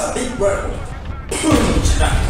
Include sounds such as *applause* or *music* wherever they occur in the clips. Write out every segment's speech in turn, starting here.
A big world. *coughs*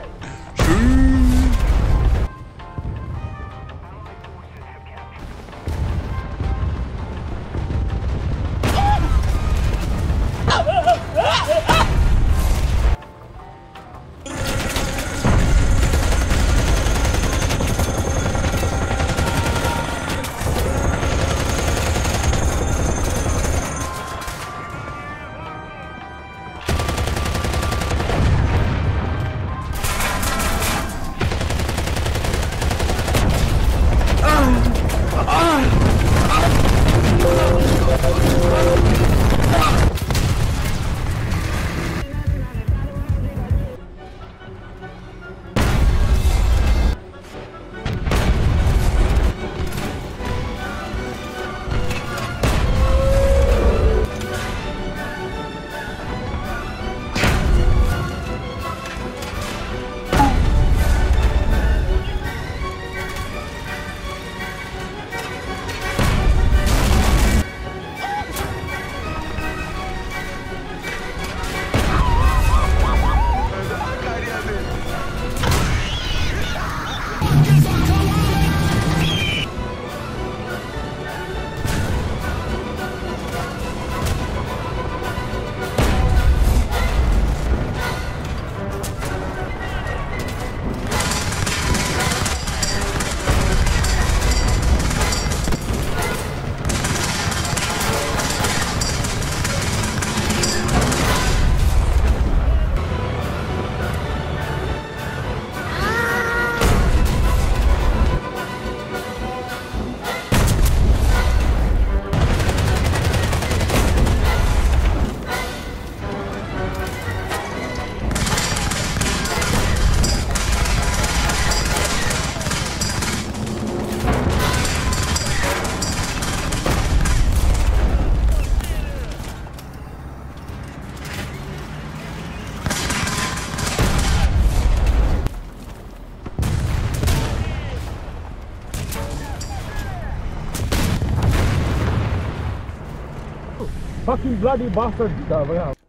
Fucking bloody bastard.